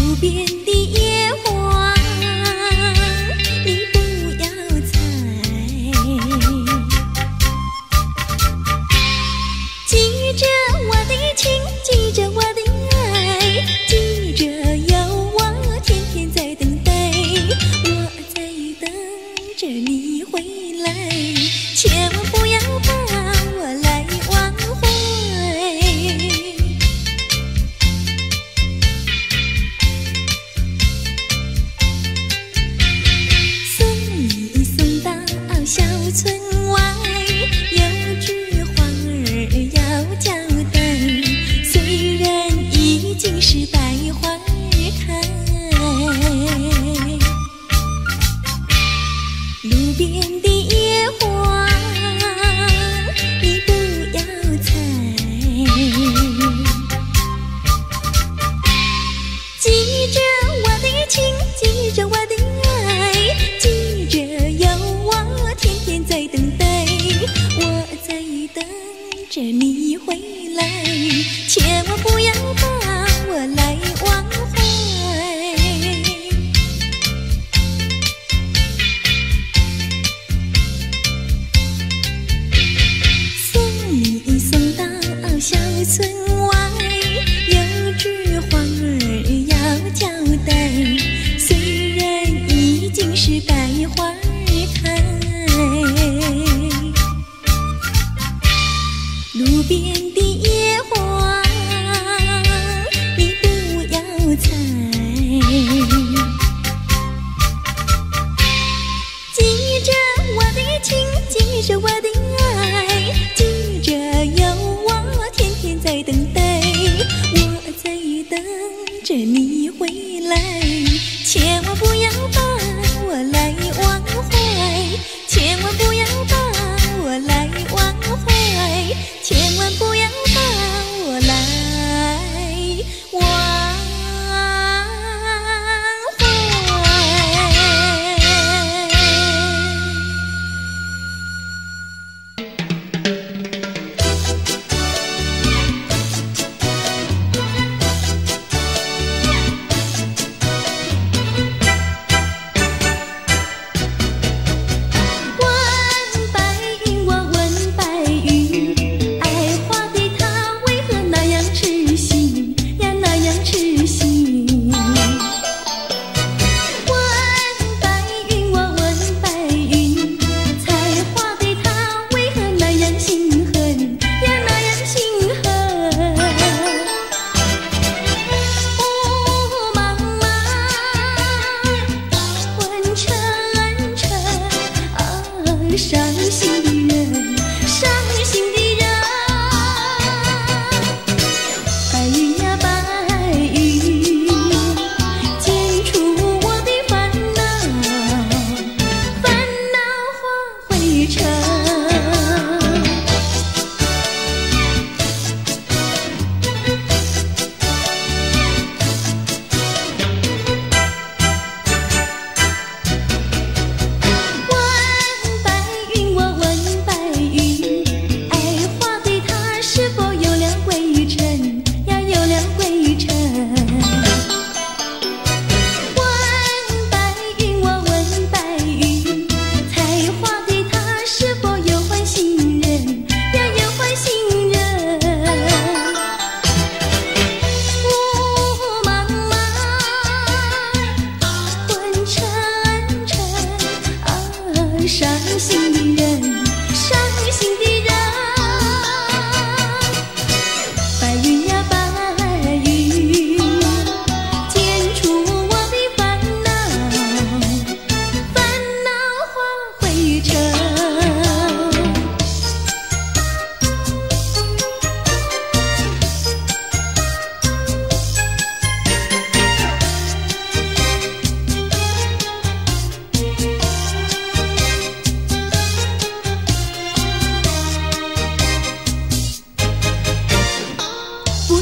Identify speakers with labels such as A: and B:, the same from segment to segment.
A: 无边的夜点点。村外有枝花儿要交代，虽然已经是百花儿开。路边的野花你不要采。记着我的情，记着我的。伤心的人伤心的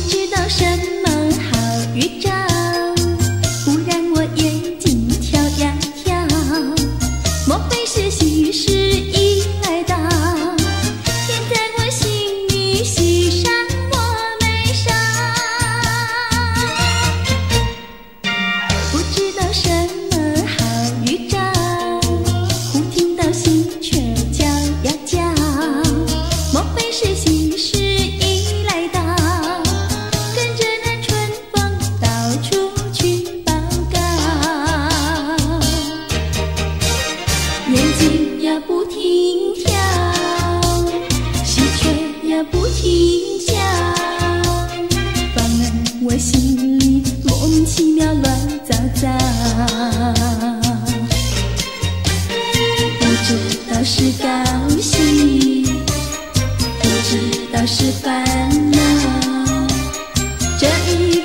A: 知道什么好预兆。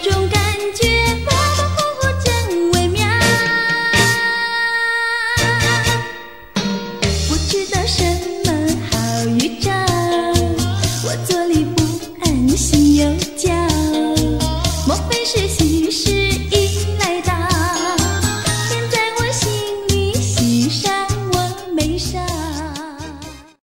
A: 这种感觉模模糊糊真微妙。不知道什么好预兆我坐立不安心又焦